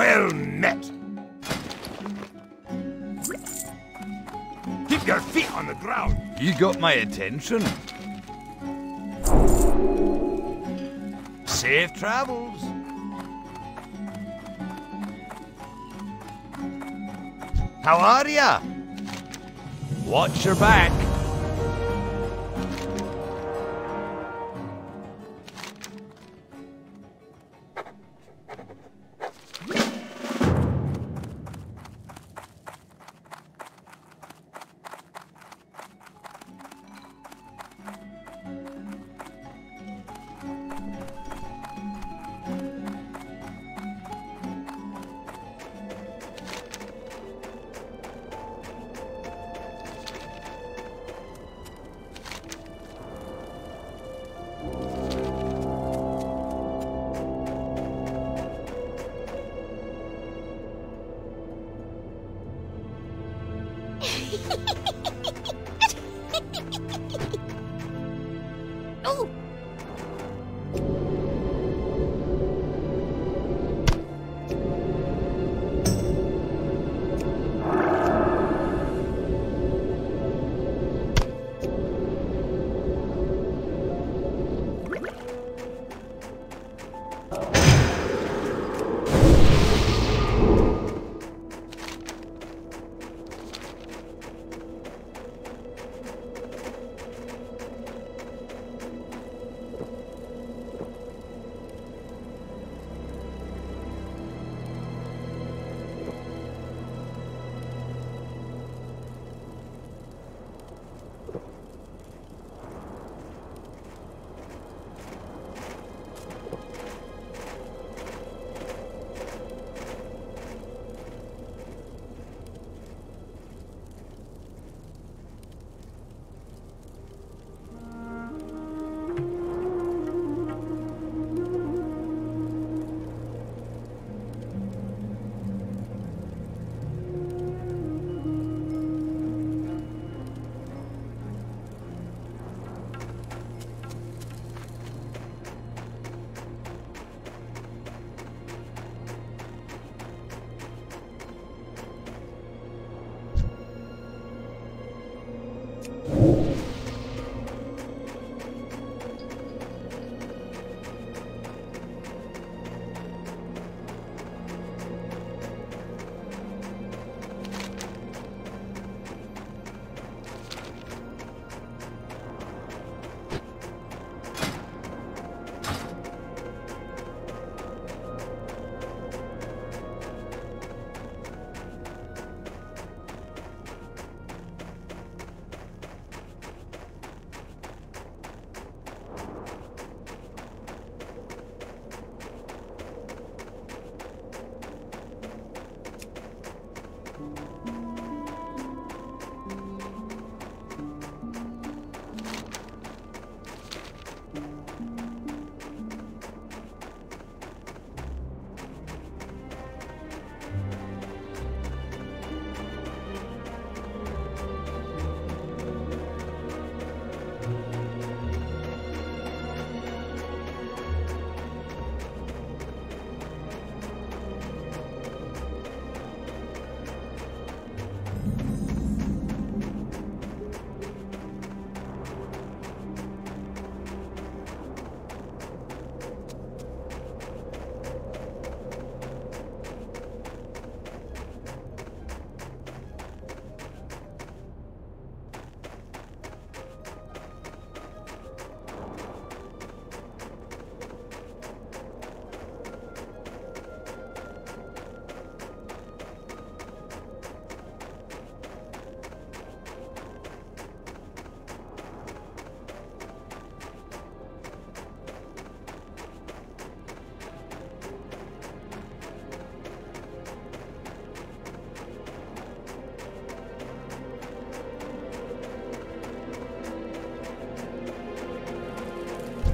Well met. Keep your feet on the ground. You got my attention. Safe travels. How are ya? Watch your back.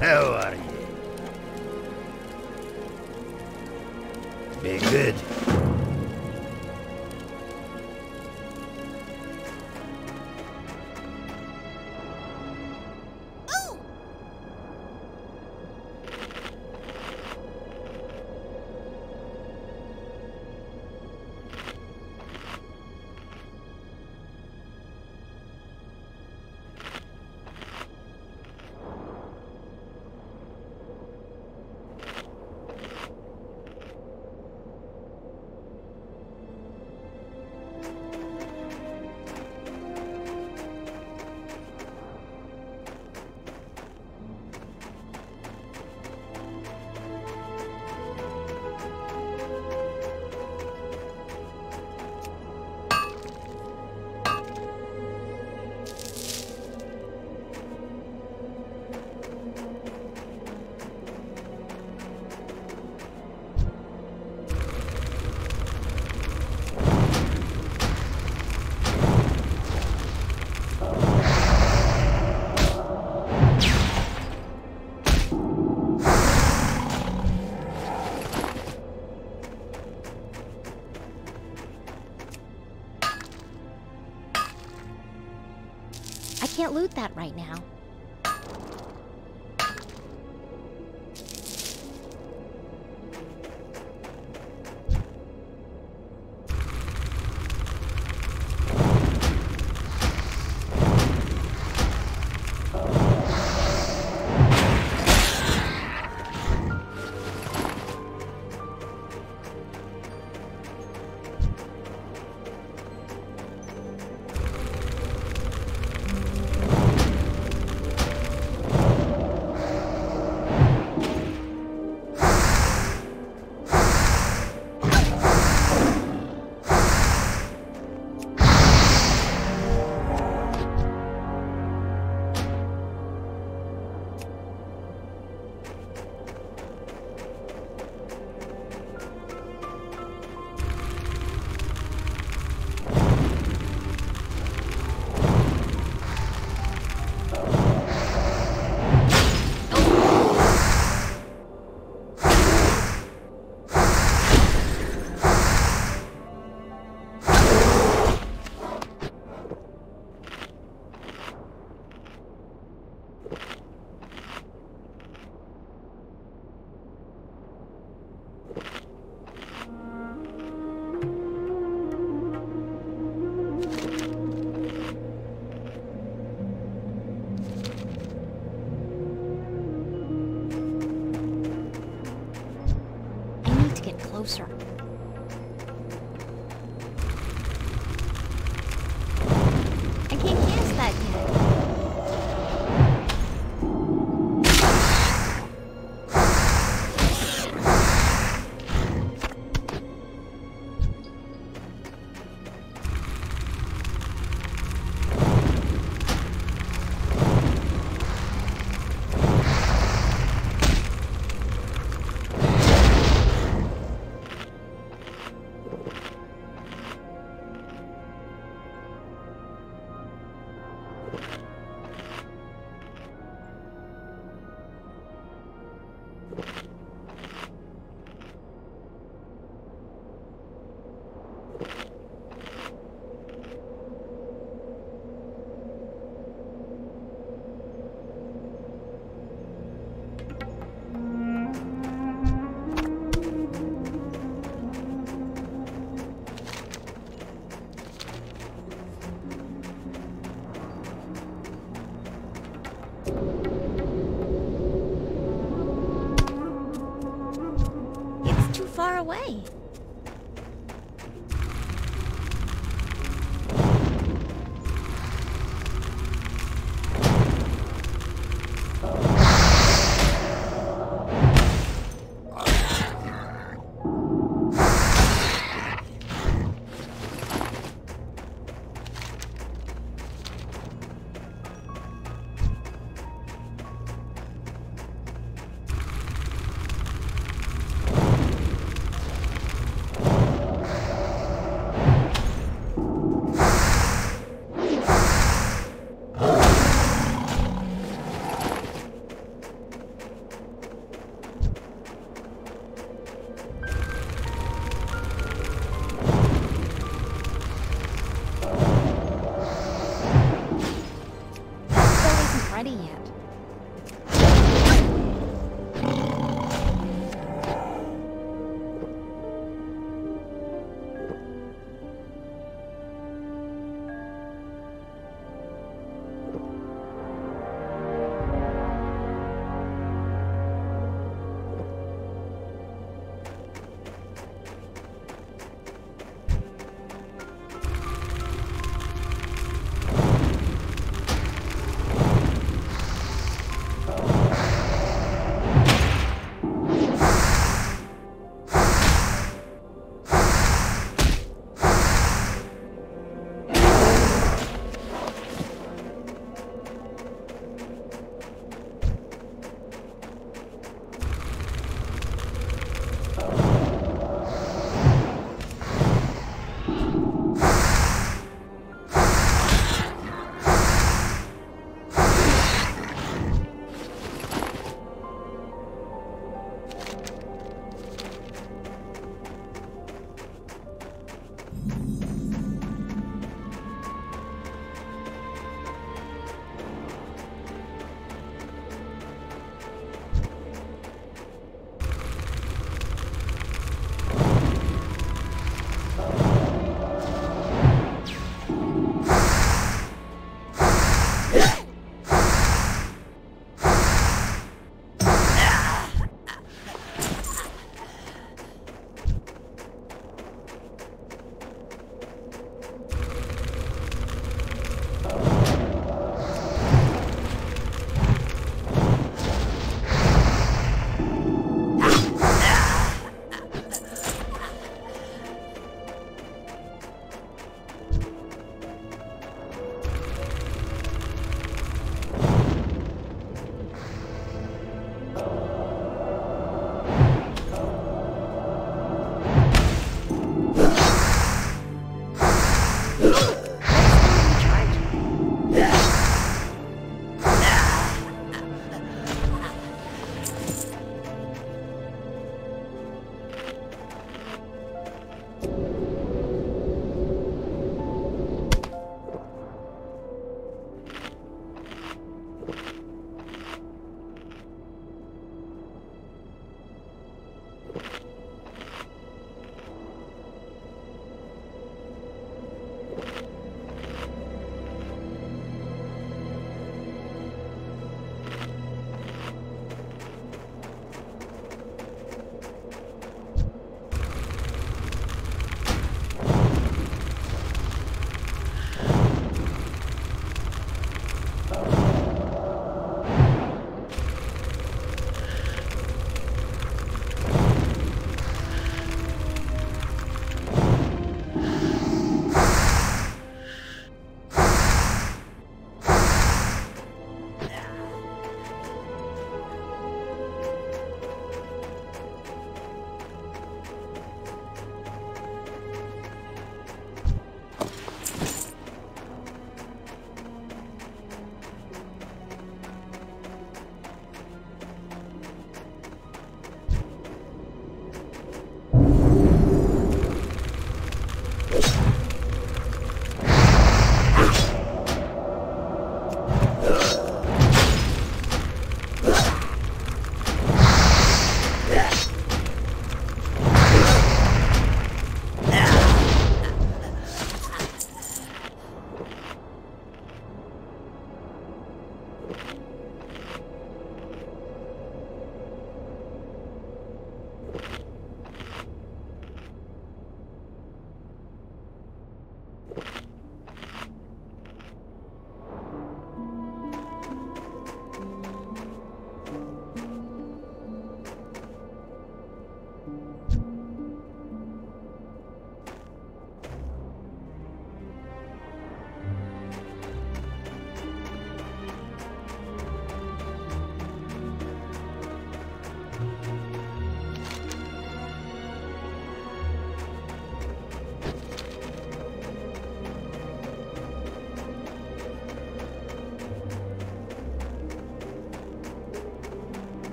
How are you? Can't that right now.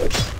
Okay.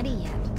Ready yet.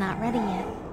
not ready yet.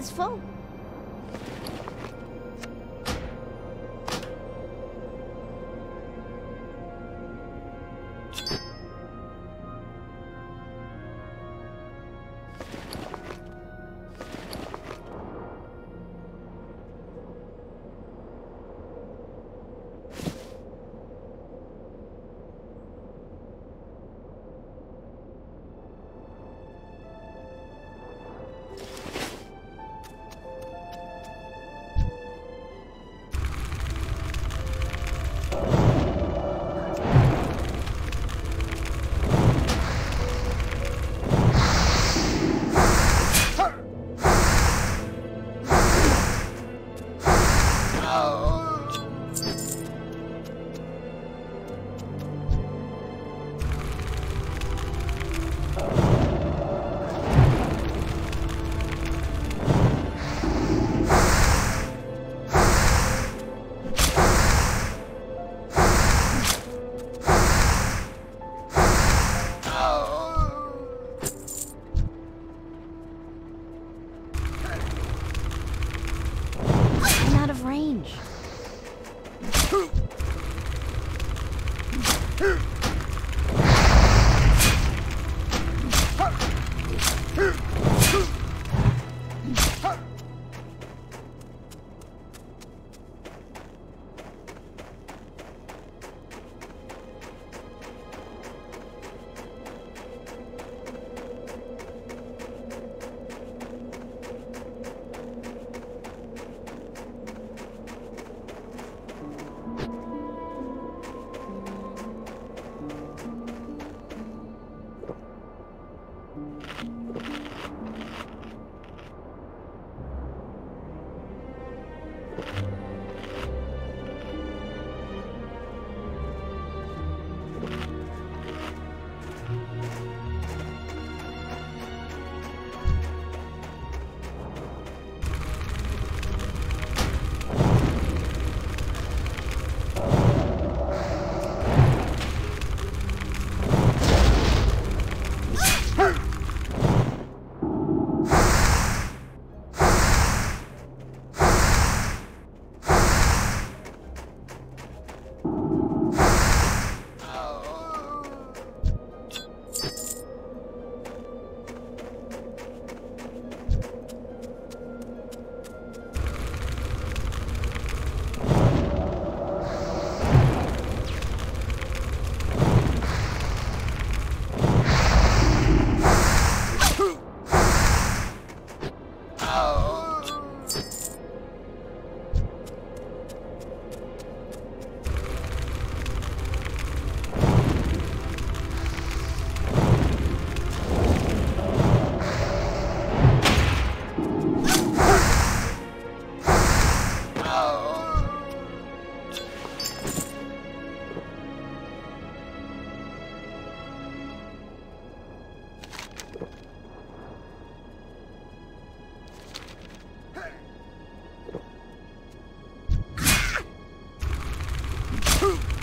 Is full. I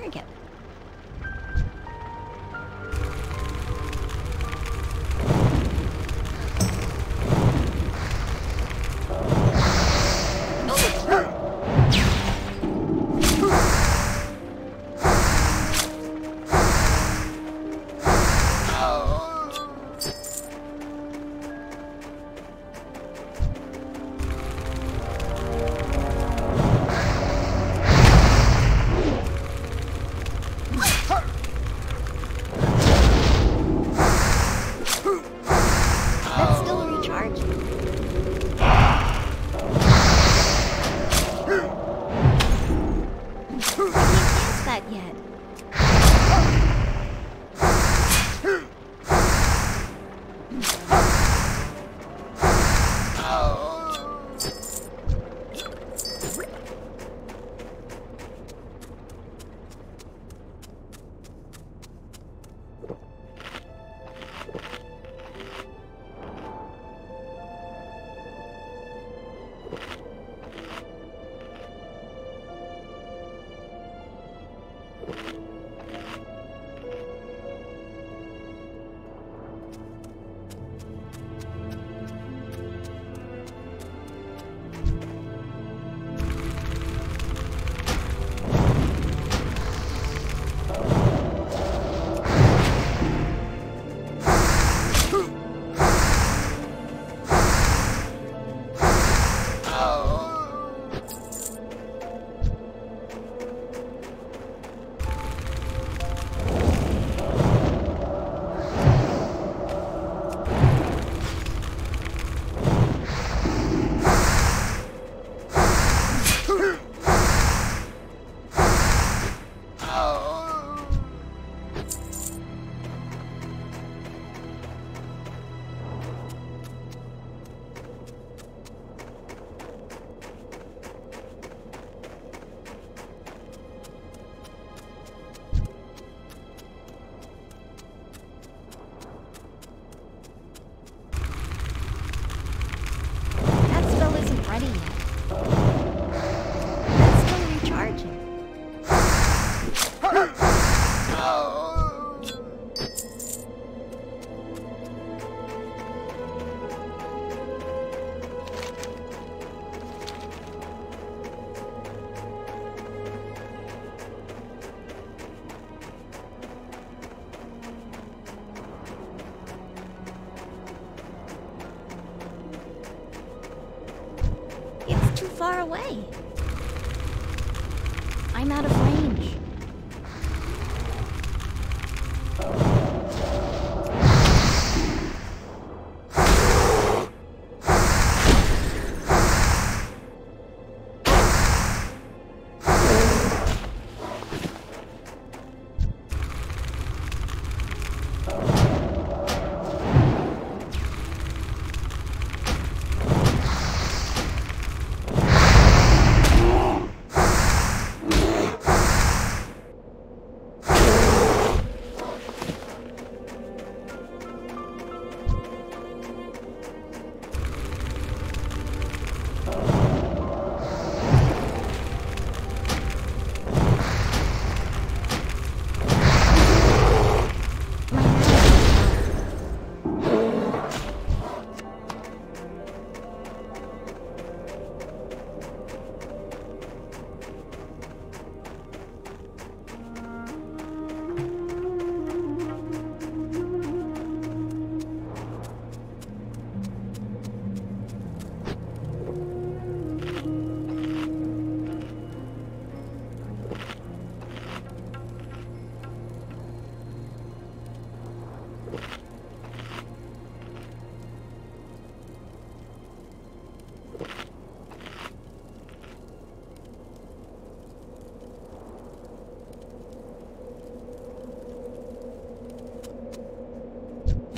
target.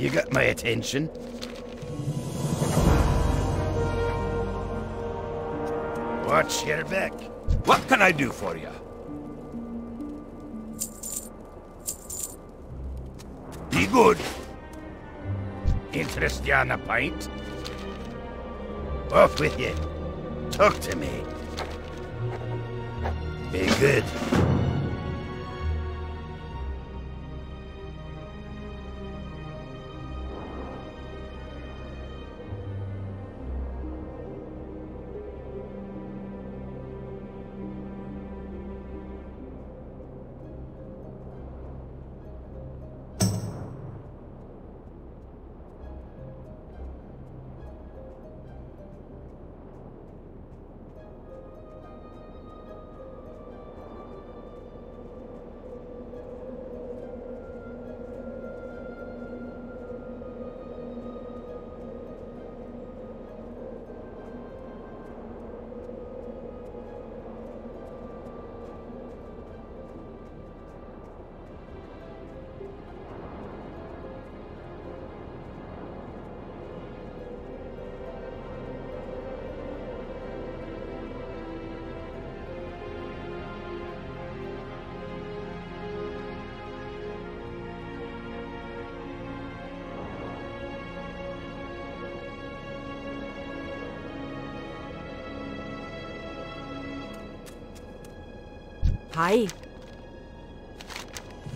You got my attention. Watch your back. What can I do for you? Be good. Interest you on a pint? Off with you. Talk to me. Be good.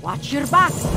Watch your back.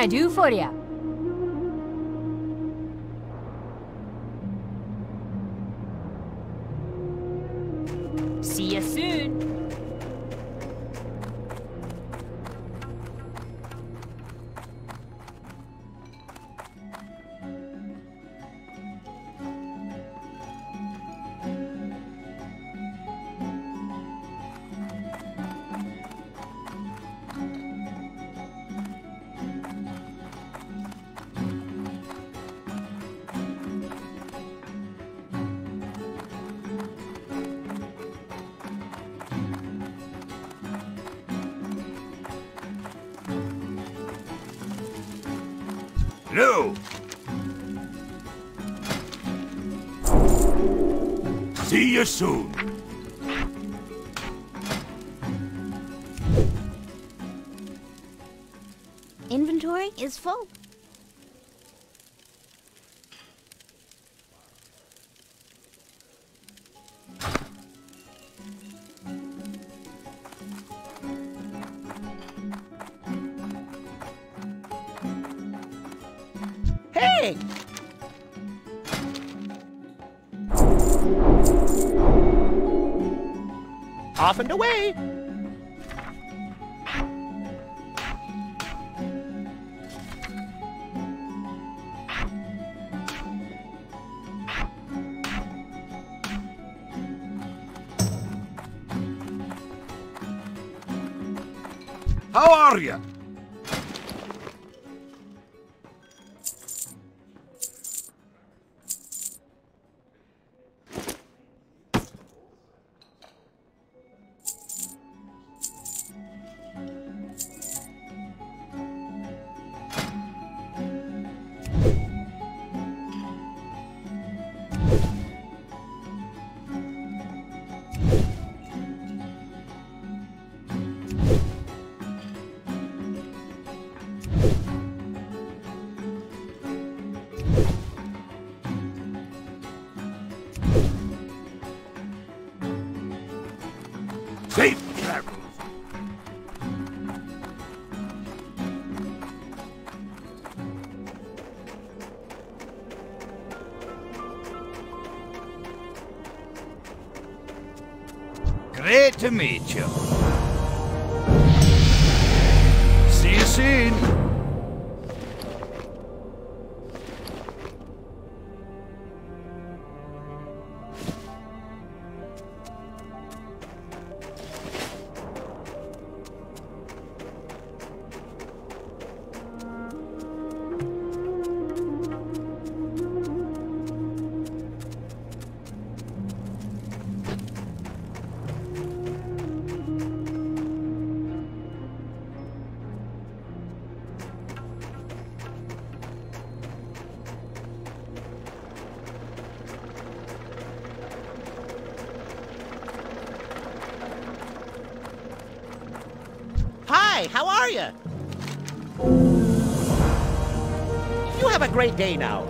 I do for you? is full. Hey! Off and away! day now.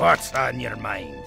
What's on your mind?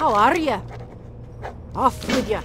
How are you? Off with you.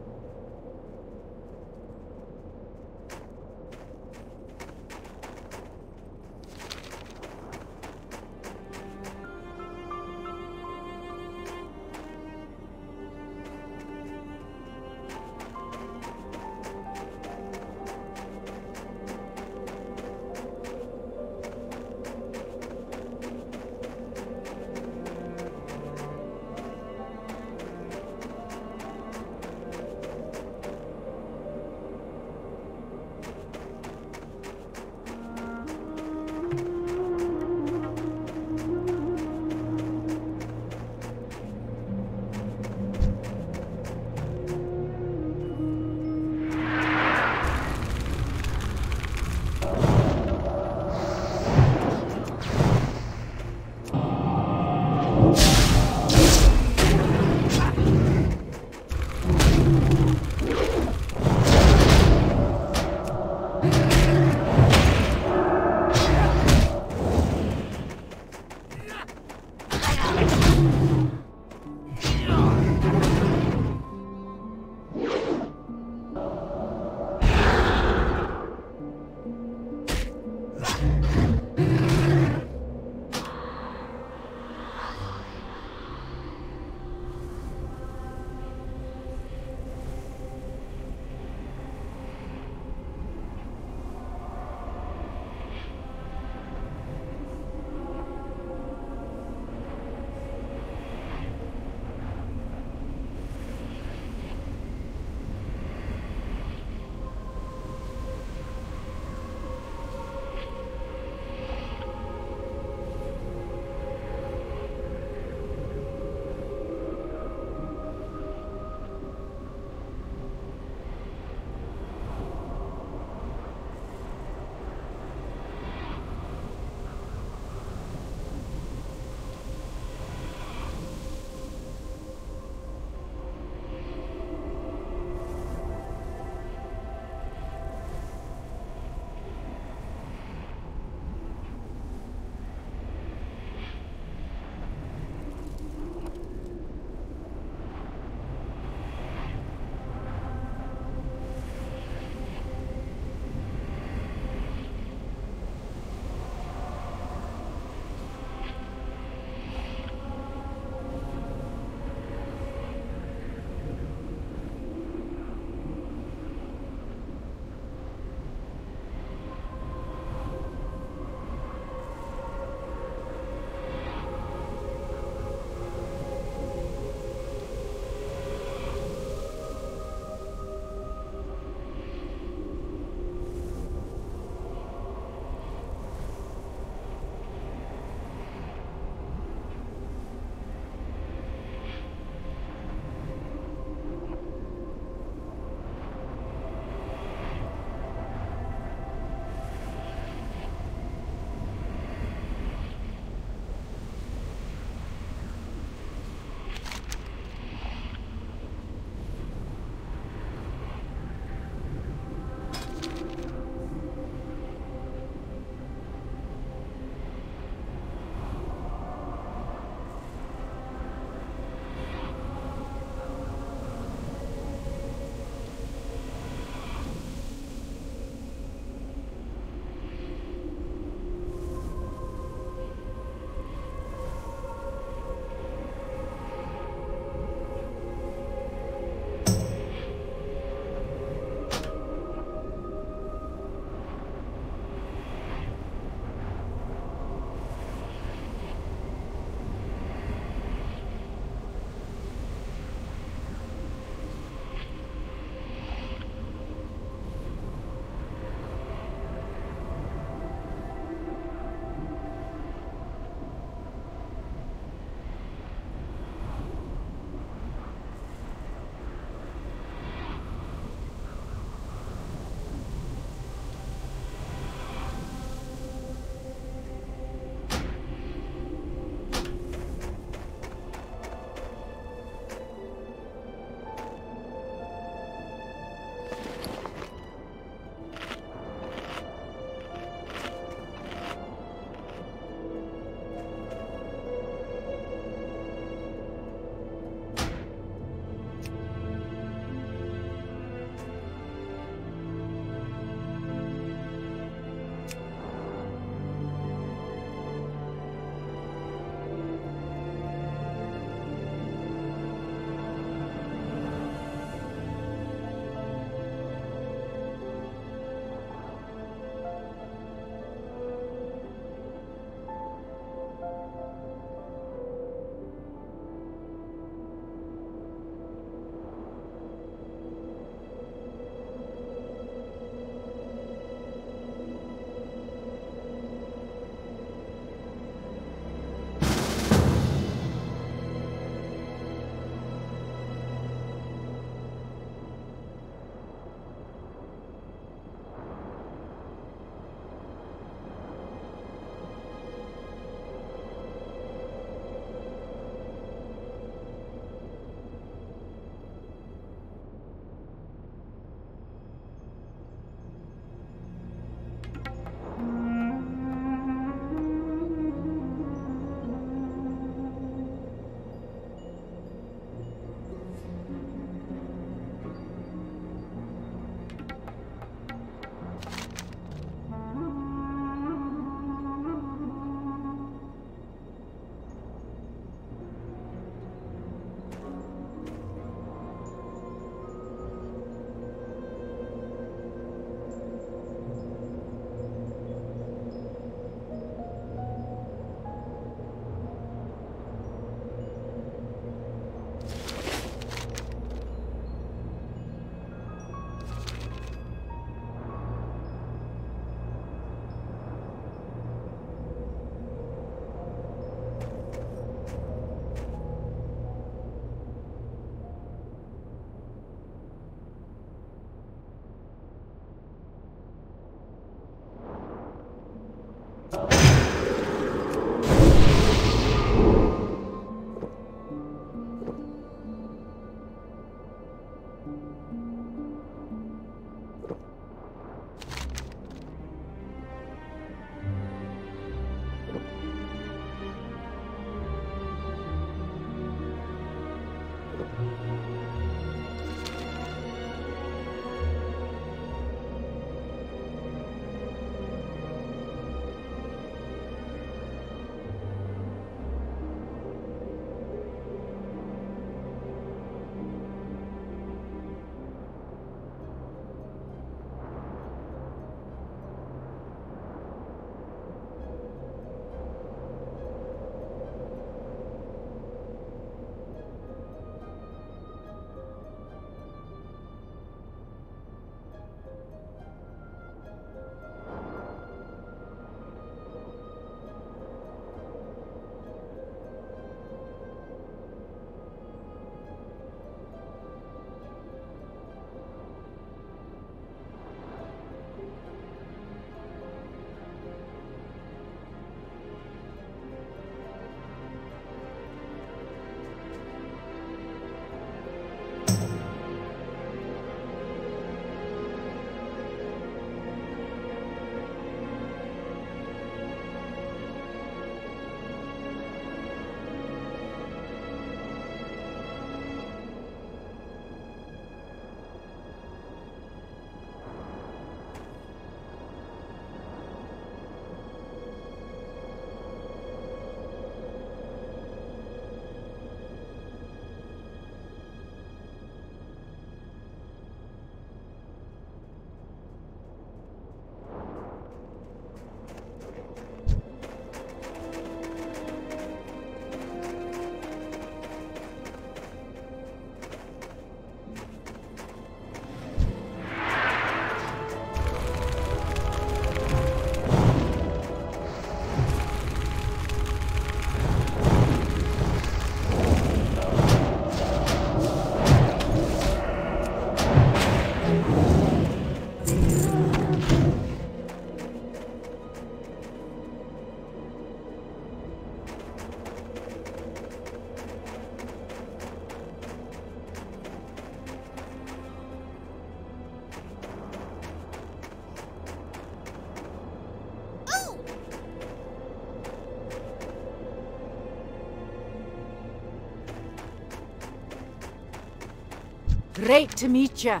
Great to meet you.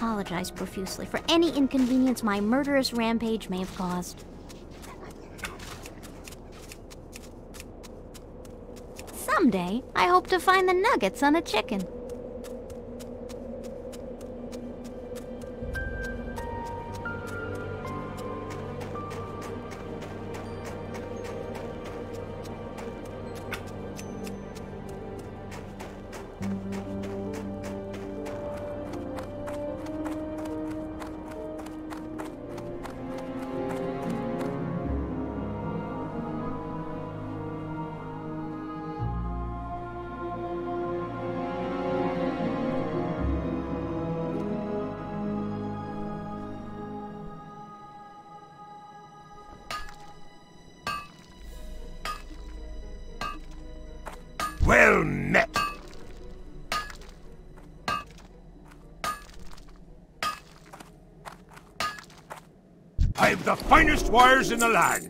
Apologize profusely for any inconvenience my murderous rampage may have caused. Someday, I hope to find the nuggets on a chicken. Wires in the land.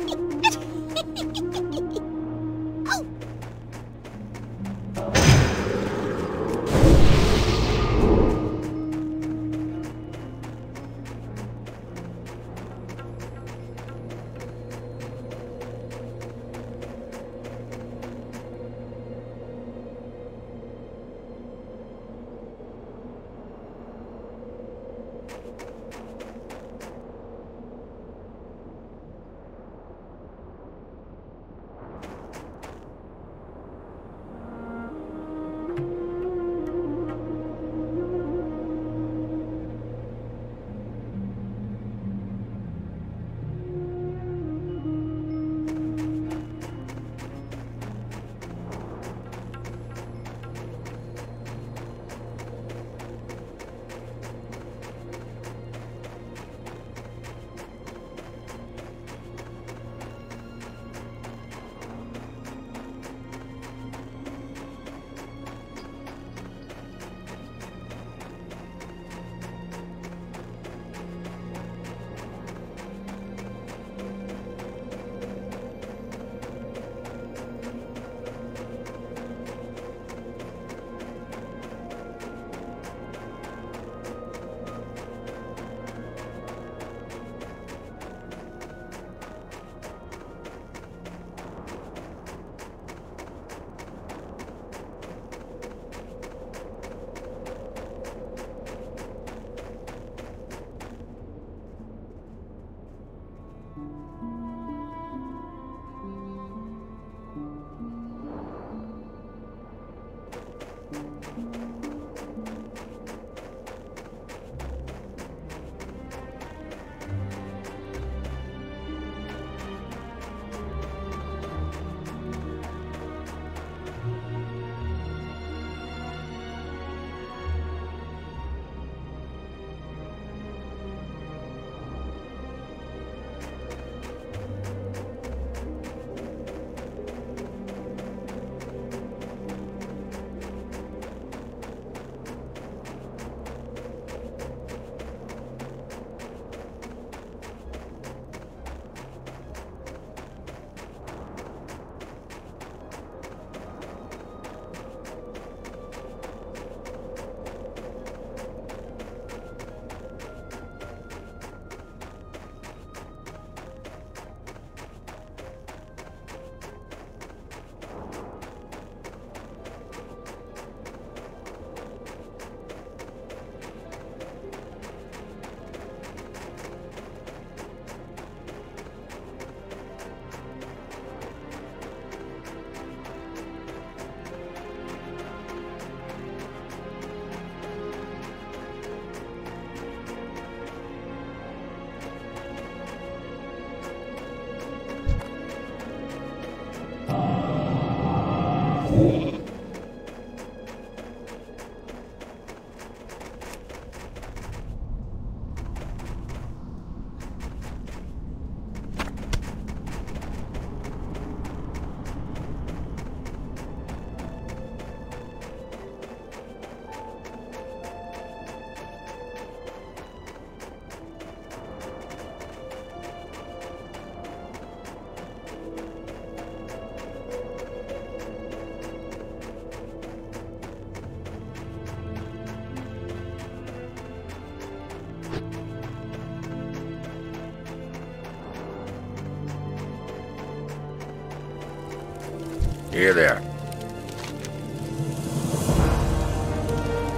Here there.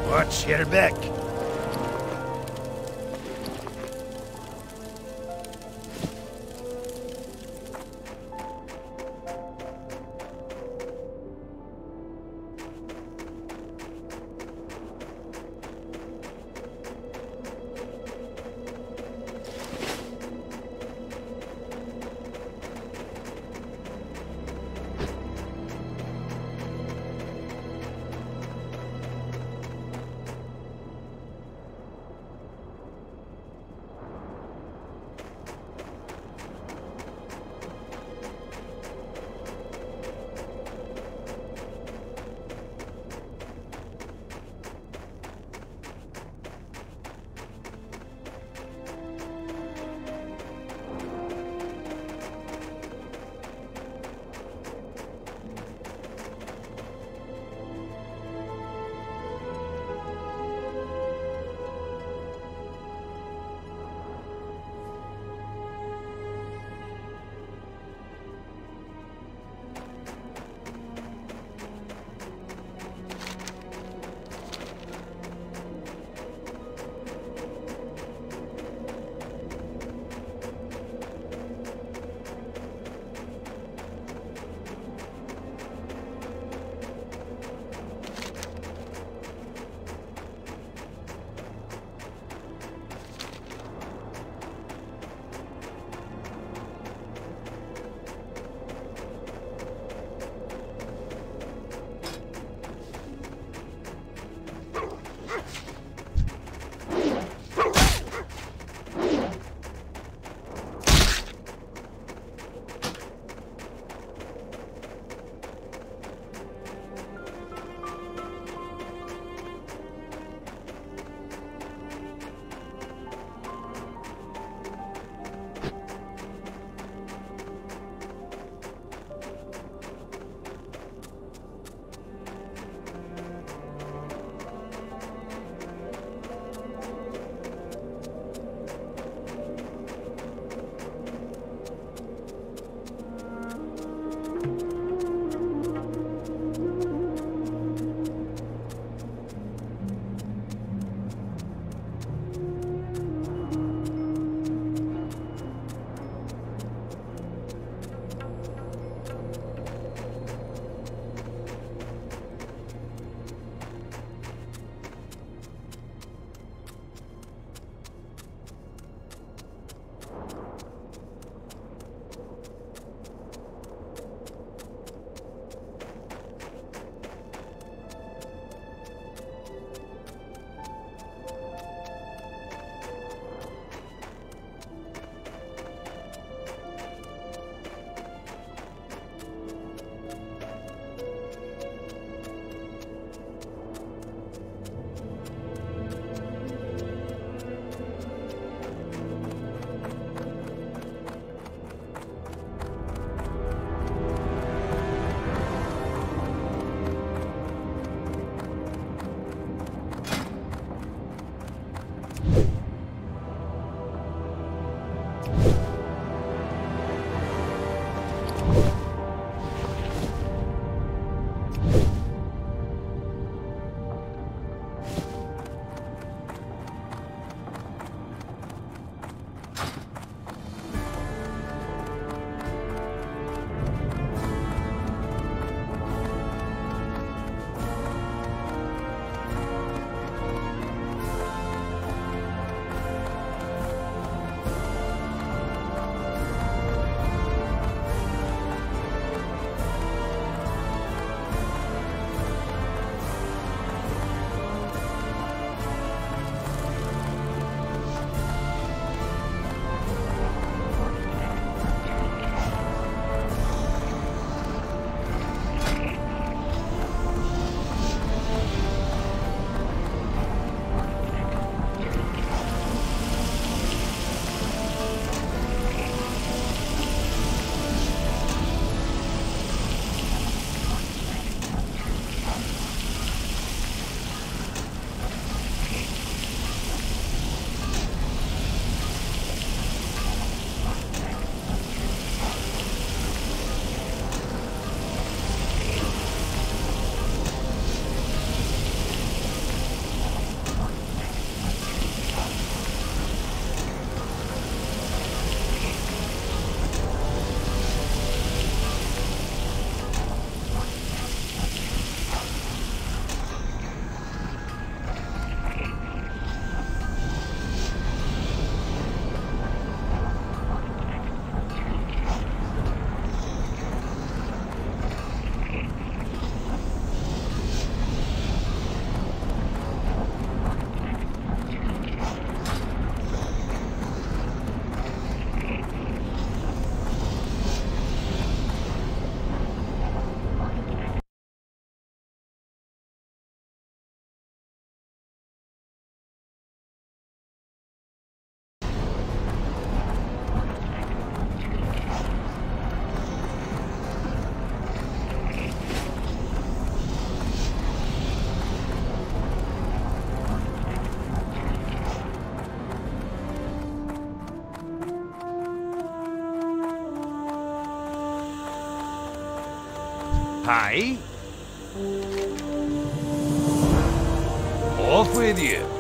Watch your back. Aye. Off with you.